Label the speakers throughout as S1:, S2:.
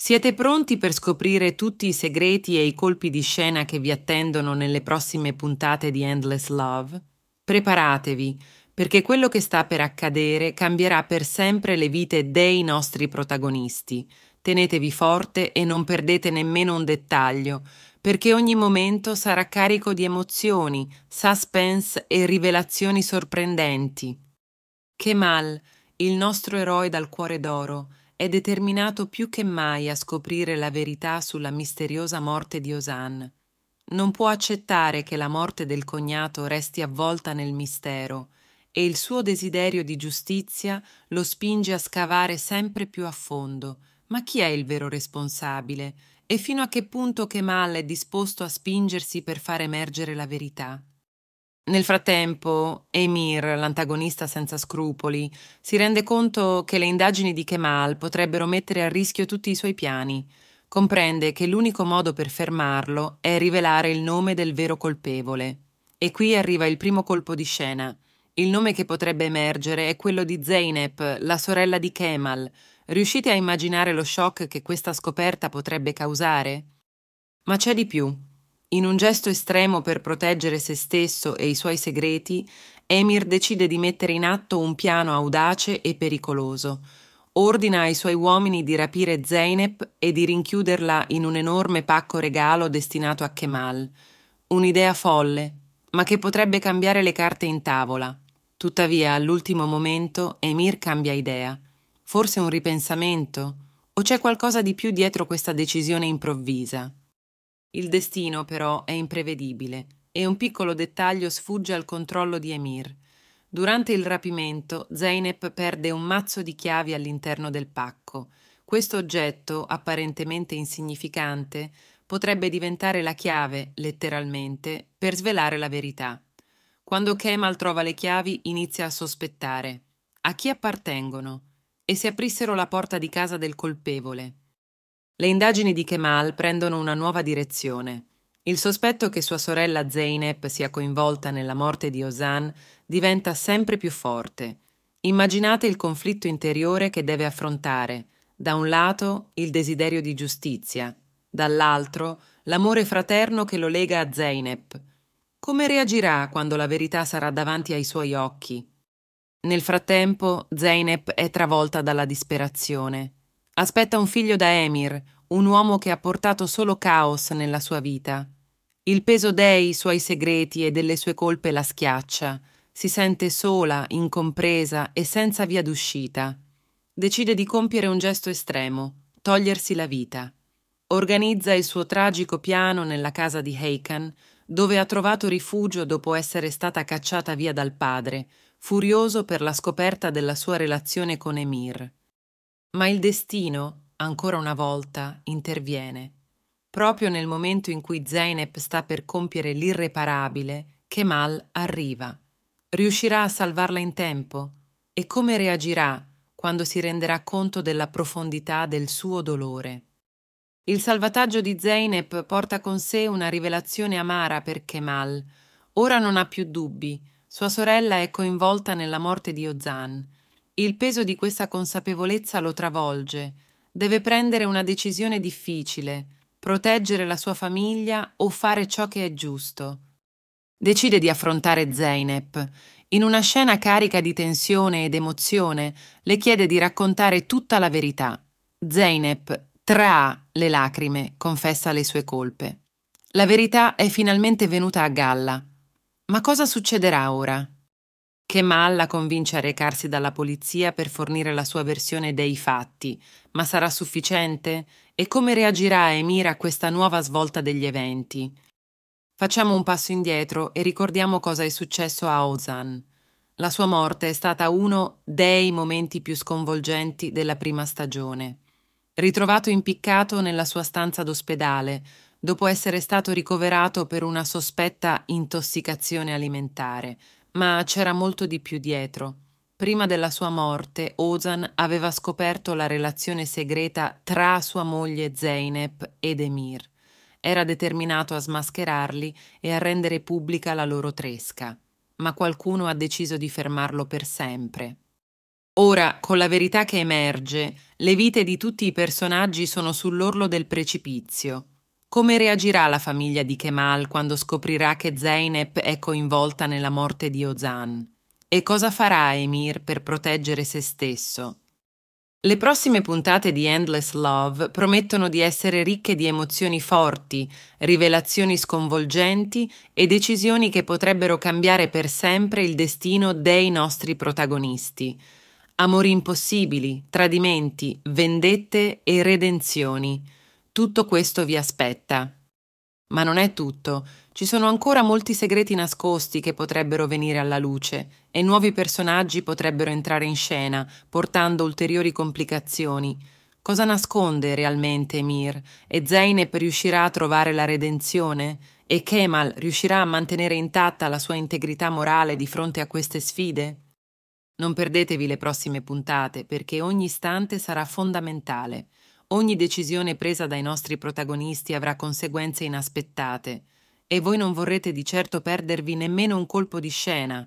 S1: Siete pronti per scoprire tutti i segreti e i colpi di scena che vi attendono nelle prossime puntate di Endless Love? Preparatevi, perché quello che sta per accadere cambierà per sempre le vite dei nostri protagonisti. Tenetevi forte e non perdete nemmeno un dettaglio, perché ogni momento sarà carico di emozioni, suspense e rivelazioni sorprendenti. Kemal, il nostro eroe dal cuore d'oro, è determinato più che mai a scoprire la verità sulla misteriosa morte di Osan. Non può accettare che la morte del cognato resti avvolta nel mistero e il suo desiderio di giustizia lo spinge a scavare sempre più a fondo. Ma chi è il vero responsabile? E fino a che punto Kemal è disposto a spingersi per far emergere la verità? Nel frattempo, Emir, l'antagonista senza scrupoli, si rende conto che le indagini di Kemal potrebbero mettere a rischio tutti i suoi piani. Comprende che l'unico modo per fermarlo è rivelare il nome del vero colpevole. E qui arriva il primo colpo di scena. Il nome che potrebbe emergere è quello di Zeynep, la sorella di Kemal. Riuscite a immaginare lo shock che questa scoperta potrebbe causare? Ma c'è di più. In un gesto estremo per proteggere se stesso e i suoi segreti, Emir decide di mettere in atto un piano audace e pericoloso. Ordina ai suoi uomini di rapire Zeynep e di rinchiuderla in un enorme pacco regalo destinato a Kemal. Un'idea folle, ma che potrebbe cambiare le carte in tavola. Tuttavia, all'ultimo momento, Emir cambia idea. Forse un ripensamento? O c'è qualcosa di più dietro questa decisione improvvisa? Il destino, però, è imprevedibile e un piccolo dettaglio sfugge al controllo di Emir. Durante il rapimento, Zeynep perde un mazzo di chiavi all'interno del pacco. Questo oggetto, apparentemente insignificante, potrebbe diventare la chiave, letteralmente, per svelare la verità. Quando Kemal trova le chiavi, inizia a sospettare. A chi appartengono? E se aprissero la porta di casa del colpevole? Le indagini di Kemal prendono una nuova direzione. Il sospetto che sua sorella Zeynep sia coinvolta nella morte di Osan diventa sempre più forte. Immaginate il conflitto interiore che deve affrontare. Da un lato il desiderio di giustizia, dall'altro l'amore fraterno che lo lega a Zeynep. Come reagirà quando la verità sarà davanti ai suoi occhi? Nel frattempo Zeynep è travolta dalla disperazione. Aspetta un figlio da Emir, un uomo che ha portato solo caos nella sua vita. Il peso dei suoi segreti e delle sue colpe la schiaccia. Si sente sola, incompresa e senza via d'uscita. Decide di compiere un gesto estremo, togliersi la vita. Organizza il suo tragico piano nella casa di Heikan, dove ha trovato rifugio dopo essere stata cacciata via dal padre, furioso per la scoperta della sua relazione con Emir. Ma il destino, ancora una volta, interviene. Proprio nel momento in cui Zeynep sta per compiere l'irreparabile, Kemal arriva. Riuscirà a salvarla in tempo? E come reagirà quando si renderà conto della profondità del suo dolore? Il salvataggio di Zeynep porta con sé una rivelazione amara per Kemal. Ora non ha più dubbi. Sua sorella è coinvolta nella morte di Ozan il peso di questa consapevolezza lo travolge. Deve prendere una decisione difficile, proteggere la sua famiglia o fare ciò che è giusto. Decide di affrontare Zeynep. In una scena carica di tensione ed emozione, le chiede di raccontare tutta la verità. Zeynep tra le lacrime, confessa le sue colpe. La verità è finalmente venuta a galla. Ma cosa succederà ora? Kemal la convince a recarsi dalla polizia per fornire la sua versione dei fatti, ma sarà sufficiente? E come reagirà Emir a questa nuova svolta degli eventi? Facciamo un passo indietro e ricordiamo cosa è successo a Ozan. La sua morte è stata uno dei momenti più sconvolgenti della prima stagione. Ritrovato impiccato nella sua stanza d'ospedale, dopo essere stato ricoverato per una sospetta intossicazione alimentare, ma c'era molto di più dietro. Prima della sua morte, Ozan aveva scoperto la relazione segreta tra sua moglie Zeynep ed Emir. Era determinato a smascherarli e a rendere pubblica la loro tresca. Ma qualcuno ha deciso di fermarlo per sempre. Ora, con la verità che emerge, le vite di tutti i personaggi sono sull'orlo del precipizio. Come reagirà la famiglia di Kemal quando scoprirà che Zeynep è coinvolta nella morte di Ozan? E cosa farà Emir per proteggere se stesso? Le prossime puntate di Endless Love promettono di essere ricche di emozioni forti, rivelazioni sconvolgenti e decisioni che potrebbero cambiare per sempre il destino dei nostri protagonisti amori impossibili, tradimenti, vendette e redenzioni. Tutto questo vi aspetta. Ma non è tutto. Ci sono ancora molti segreti nascosti che potrebbero venire alla luce e nuovi personaggi potrebbero entrare in scena, portando ulteriori complicazioni. Cosa nasconde realmente Emir? E Zeynep riuscirà a trovare la redenzione? E Kemal riuscirà a mantenere intatta la sua integrità morale di fronte a queste sfide? Non perdetevi le prossime puntate perché ogni istante sarà fondamentale. Ogni decisione presa dai nostri protagonisti avrà conseguenze inaspettate e voi non vorrete di certo perdervi nemmeno un colpo di scena.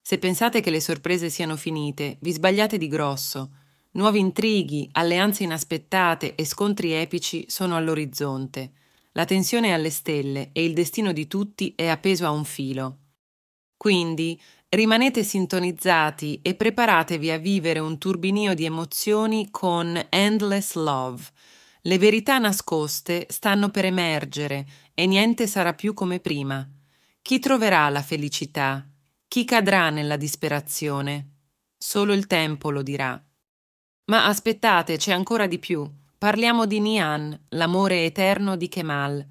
S1: Se pensate che le sorprese siano finite, vi sbagliate di grosso. Nuovi intrighi, alleanze inaspettate e scontri epici sono all'orizzonte. La tensione è alle stelle e il destino di tutti è appeso a un filo. Quindi Rimanete sintonizzati e preparatevi a vivere un turbinio di emozioni con Endless Love. Le verità nascoste stanno per emergere e niente sarà più come prima. Chi troverà la felicità? Chi cadrà nella disperazione? Solo il tempo lo dirà. Ma aspettate, c'è ancora di più. Parliamo di Nian, l'amore eterno di Kemal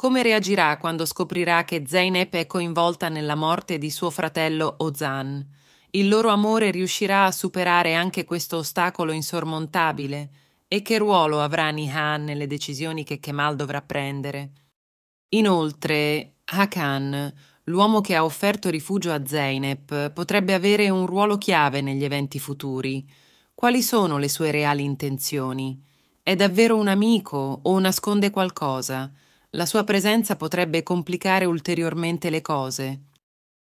S1: come reagirà quando scoprirà che Zeynep è coinvolta nella morte di suo fratello Ozan? Il loro amore riuscirà a superare anche questo ostacolo insormontabile? E che ruolo avrà Nihan nelle decisioni che Kemal dovrà prendere? Inoltre, Hakan, l'uomo che ha offerto rifugio a Zeynep, potrebbe avere un ruolo chiave negli eventi futuri. Quali sono le sue reali intenzioni? È davvero un amico o nasconde qualcosa? La sua presenza potrebbe complicare ulteriormente le cose.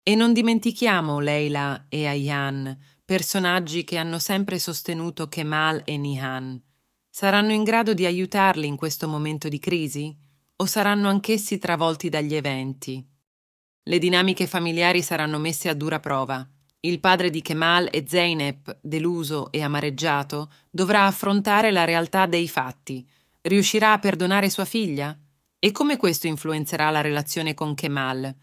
S1: E non dimentichiamo Leila e Ayan, personaggi che hanno sempre sostenuto Kemal e Nihan. Saranno in grado di aiutarli in questo momento di crisi? O saranno anch'essi travolti dagli eventi? Le dinamiche familiari saranno messe a dura prova. Il padre di Kemal e Zeynep, deluso e amareggiato, dovrà affrontare la realtà dei fatti. Riuscirà a perdonare sua figlia? E come questo influenzerà la relazione con Kemal?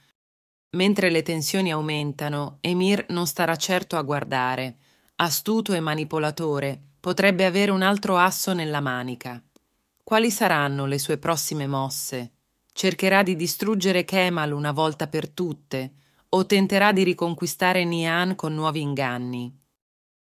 S1: Mentre le tensioni aumentano, Emir non starà certo a guardare. Astuto e manipolatore, potrebbe avere un altro asso nella manica. Quali saranno le sue prossime mosse? Cercherà di distruggere Kemal una volta per tutte o tenterà di riconquistare Nian con nuovi inganni?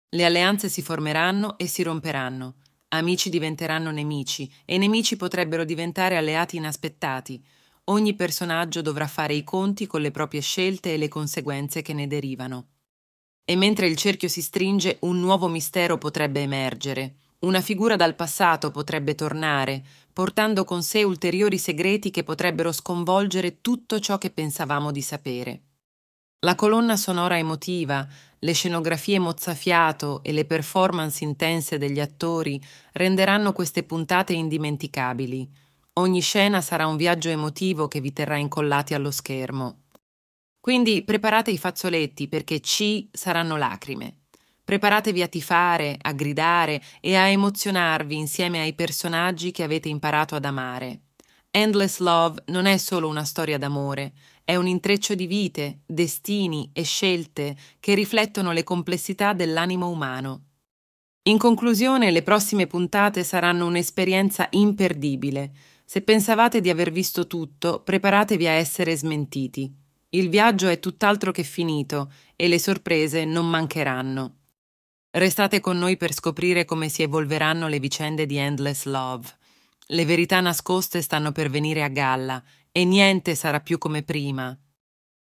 S1: Le alleanze si formeranno e si romperanno, Amici diventeranno nemici e nemici potrebbero diventare alleati inaspettati. Ogni personaggio dovrà fare i conti con le proprie scelte e le conseguenze che ne derivano. E mentre il cerchio si stringe, un nuovo mistero potrebbe emergere. Una figura dal passato potrebbe tornare, portando con sé ulteriori segreti che potrebbero sconvolgere tutto ciò che pensavamo di sapere. La colonna sonora emotiva, le scenografie mozzafiato e le performance intense degli attori renderanno queste puntate indimenticabili. Ogni scena sarà un viaggio emotivo che vi terrà incollati allo schermo. Quindi preparate i fazzoletti perché ci saranno lacrime. Preparatevi a tifare, a gridare e a emozionarvi insieme ai personaggi che avete imparato ad amare. Endless Love non è solo una storia d'amore, è un intreccio di vite, destini e scelte che riflettono le complessità dell'animo umano. In conclusione, le prossime puntate saranno un'esperienza imperdibile. Se pensavate di aver visto tutto, preparatevi a essere smentiti. Il viaggio è tutt'altro che finito e le sorprese non mancheranno. Restate con noi per scoprire come si evolveranno le vicende di Endless Love. Le verità nascoste stanno per venire a galla e niente sarà più come prima.